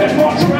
There's more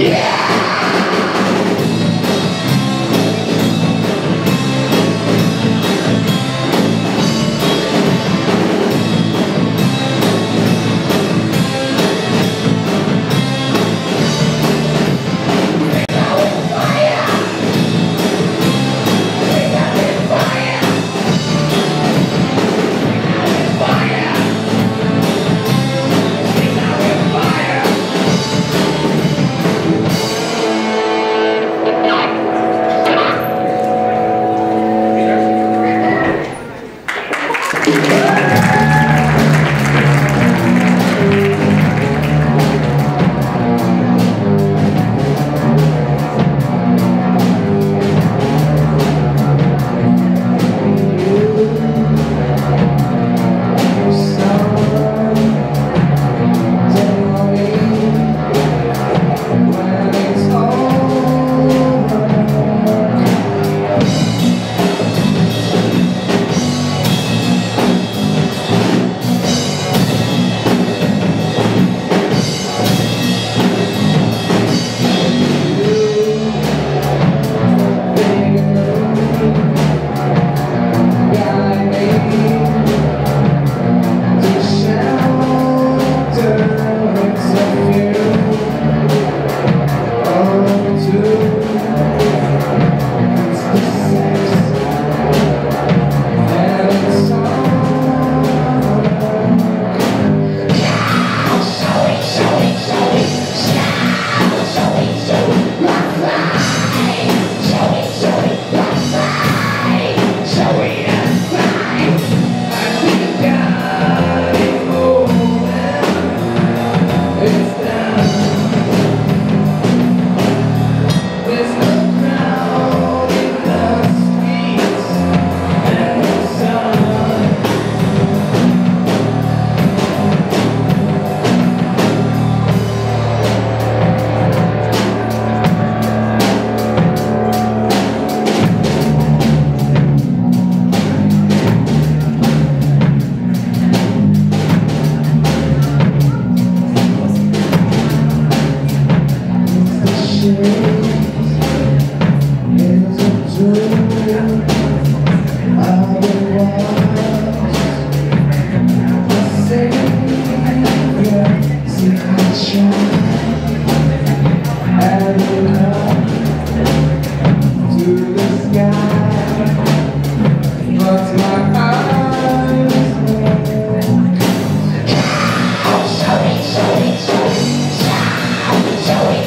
to